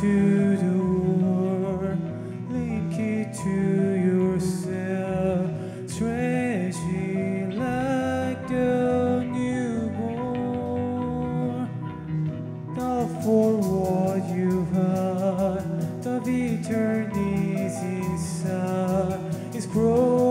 to the world, link it to yourself, treasure like a newborn. Not for what you have, the eternity inside is growing.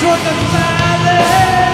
Jordan Valley.